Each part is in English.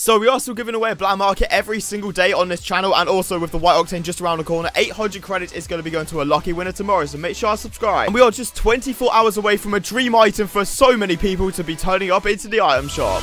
So we are still giving away a black market every single day on this channel and also with the white octane just around the corner. 800 credits is going to be going to a lucky winner tomorrow so make sure to subscribe. And we are just 24 hours away from a dream item for so many people to be turning up into the item shop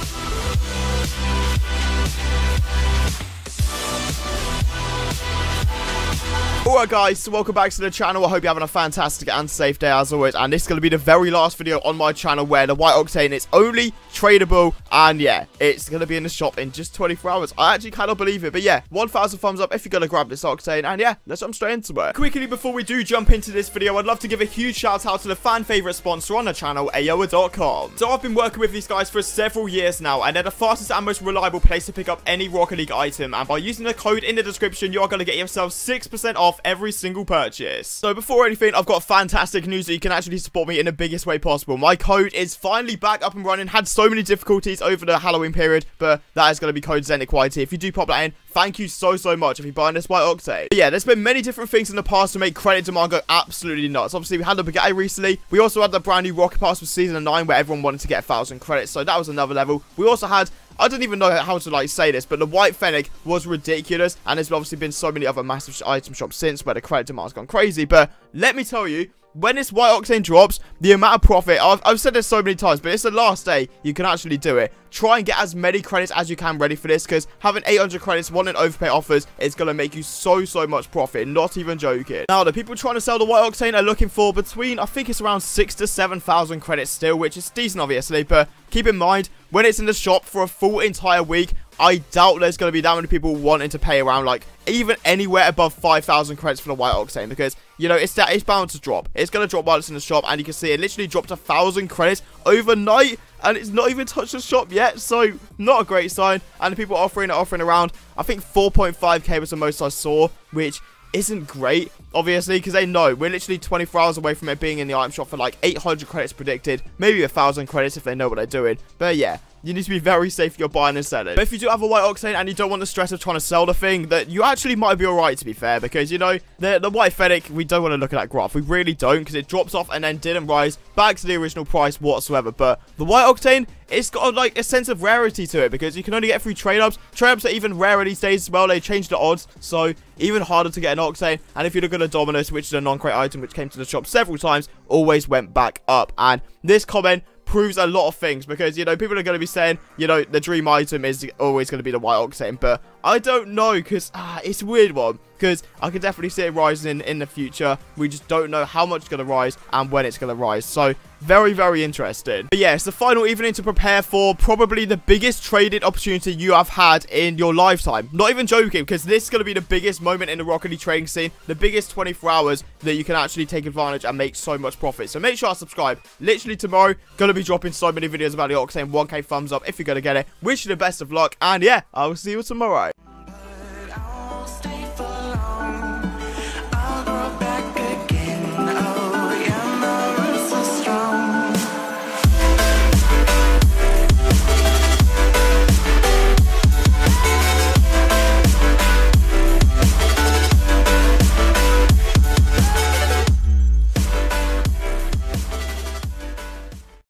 Alright guys, welcome back to the channel. I hope you're having a fantastic and safe day as always. And this is going to be the very last video on my channel where the White Octane is only tradable. And yeah, it's going to be in the shop in just 24 hours. I actually cannot believe it. But yeah, 1,000 thumbs up if you're going to grab this Octane. And yeah, let's jump straight into it. Quickly, before we do jump into this video, I'd love to give a huge shout out to the fan favorite sponsor on the channel, Aoeah.com. So I've been working with these guys for several years now. And they're the fastest and most reliable place to pick up any Rocket League item. And by using the code in the description, you are going to get yourself 6% off every single purchase. So before anything, I've got fantastic news that you can actually support me in the biggest way possible. My code is finally back up and running. Had so many difficulties over the Halloween period, but that is going to be code ZenicYT. If you do pop that in, thank you so, so much if you're buying this White Octane. But yeah, there's been many different things in the past to make credit demand go absolutely nuts. Obviously, we had the Bugatti recently. We also had the brand new Rocket Pass for Season 9 where everyone wanted to get 1,000 credits, so that was another level. We also had I don't even know how to like say this, but the White Fennec was ridiculous, and there's obviously been so many other massive item shops since where the credit demand's gone crazy. But let me tell you, when this white octane drops, the amount of profit, I've, I've, said this so many times, but it's the last day you can actually do it. Try and get as many credits as you can ready for this, because having 800 credits, one in overpay offers, is going to make you so, so much profit, not even joking. Now, the people trying to sell the white octane are looking for between, I think it's around 6 to 7,000 credits still, which is decent, obviously, but keep in mind, when it's in the shop for a full entire week, I doubt there's going to be that many people wanting to pay around, like, even anywhere above 5,000 credits for the White Octane, because, you know, it's that it's bound to drop. It's going to drop while it's in the shop, and you can see it literally dropped a 1,000 credits overnight, and it's not even touched the shop yet, so not a great sign, and the people offering it, offering around, I think 4.5k was the most I saw, which isn't great, obviously, because they know we're literally 24 hours away from it being in the item shop for like 800 credits predicted, maybe a 1,000 credits if they know what they're doing. But yeah, you need to be very safe if you're buying and selling. But if you do have a white octane and you don't want the stress of trying to sell the thing, that you actually might be alright to be fair, because you know, the, the white fennec, we don't want to look at that graph. We really don't, because it drops off and then didn't rise back to the original price whatsoever. But the white octane, it's got like a sense of rarity to it, because you can only get through trade-ups. Trade-ups are even rarer these days as well. They changed the odds, so even harder to get an octane. And if you look at a Dominus, which is a non-crate item, which came to the shop several times, always went back up. And this comment proves a lot of things because, you know, people are going to be saying, you know, the dream item is always going to be the white octane, but I don't know because ah, it's a weird one because I can definitely see it rising in, the future. We just don't know how much it's going to rise and when it's going to rise. So, very, very interesting. But yeah, it's the final evening to prepare for probably the biggest traded opportunity you have had in your lifetime. Not even joking, because this is going to be the biggest moment in the Rocket League trading scene. The biggest 24 hours that you can actually take advantage and make so much profit. So make sure to subscribe. Literally tomorrow, going to be dropping so many videos about the Octane. 1k thumbs up if you're going to get it. Wish you the best of luck. And yeah, I will see you tomorrow.